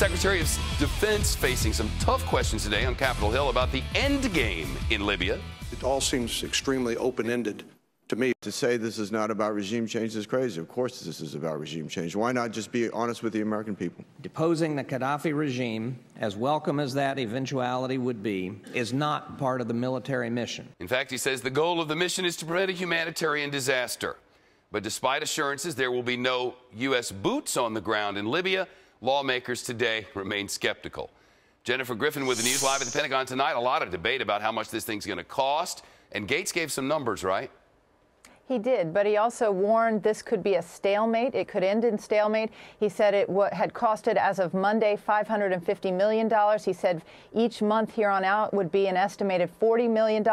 Secretary of Defense facing some tough questions today on Capitol Hill about the end game in Libya. It all seems extremely open ended to me. To say this is not about regime change is crazy. Of course, this is about regime change. Why not just be honest with the American people? Deposing the Gaddafi regime, as welcome as that eventuality would be, is not part of the military mission. In fact, he says the goal of the mission is to prevent a humanitarian disaster. But despite assurances there will be no U.S. boots on the ground in Libya, lawmakers today remain skeptical. Jennifer Griffin with the News Live at the Pentagon tonight. A lot of debate about how much this thing's going to cost. And Gates gave some numbers, right? He did, but he also warned this could be a stalemate. It could end in stalemate. He said it had costed, as of Monday, $550 million. He said each month here on out would be an estimated $40 million.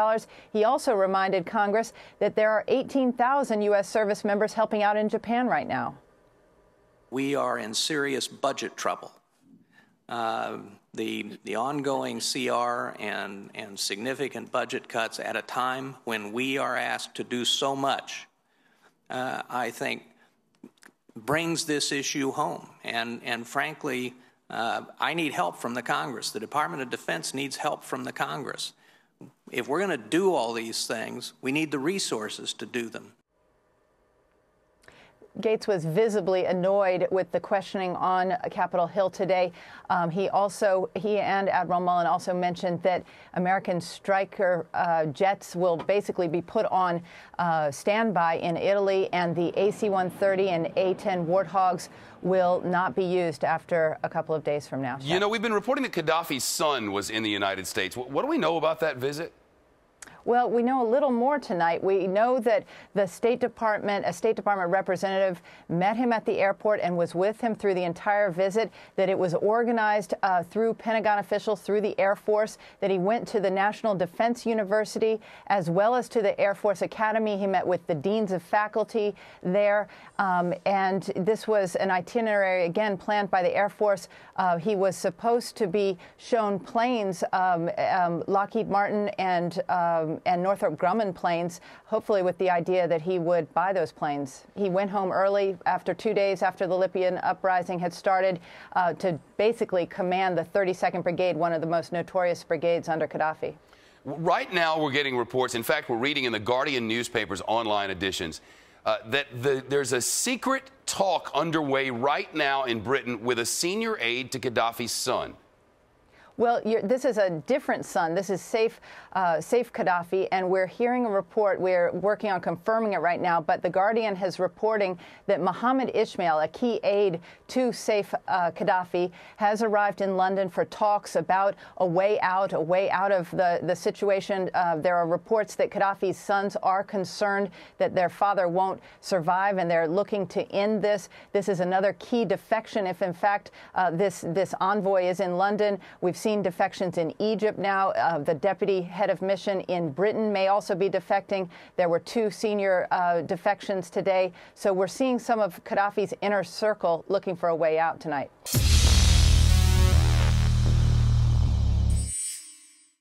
He also reminded Congress that there are 18,000 U.S. service members helping out in Japan right now. We are in serious budget trouble. Uh, the, the ongoing CR and, and significant budget cuts at a time when we are asked to do so much, uh, I think brings this issue home. And, and frankly, uh, I need help from the Congress. The Department of Defense needs help from the Congress. If we're going to do all these things, we need the resources to do them. Gates was visibly annoyed with the questioning on Capitol Hill today. Um, he also, he and Admiral Mullen also mentioned that American striker uh, jets will basically be put on uh, standby in Italy, and the AC-130 and A-10 Warthogs will not be used after a couple of days from now. You know, we've been reporting that Gaddafi's son was in the United States. What do we know about that visit? Well, we know a little more tonight. We know that the State Department, a State Department representative, met him at the airport and was with him through the entire visit, that it was organized uh, through Pentagon officials, through the Air Force, that he went to the National Defense University as well as to the Air Force Academy. He met with the deans of faculty there. Um, and this was an itinerary, again, planned by the Air Force. Uh, he was supposed to be shown planes, um, um, Lockheed Martin and and Northrop Grumman planes, hopefully with the idea that he would buy those planes. He went home early after two days after the Libyan uprising had started uh, to basically command the 32nd Brigade, one of the most notorious brigades under Gaddafi. Right now, we're getting reports. In fact, we're reading in the Guardian newspaper's online editions uh, that the, there's a secret talk underway right now in Britain with a senior aide to Gaddafi's son. Well, this is a different son. This is Saif, uh, Saif Gaddafi, and we're hearing a report. We're working on confirming it right now, but The Guardian has reporting that Mohammed Ismail, a key aide to Saif uh, Gaddafi, has arrived in London for talks about a way out, a way out of the, the situation. Uh, there are reports that Gaddafi's sons are concerned that their father won't survive, and they're looking to end this. This is another key defection if, in fact, uh, this, this envoy is in London. We've seen seen defections in Egypt now. Uh, the deputy head of mission in Britain may also be defecting. There were two senior uh, defections today. So we're seeing some of Gaddafi's inner circle looking for a way out tonight.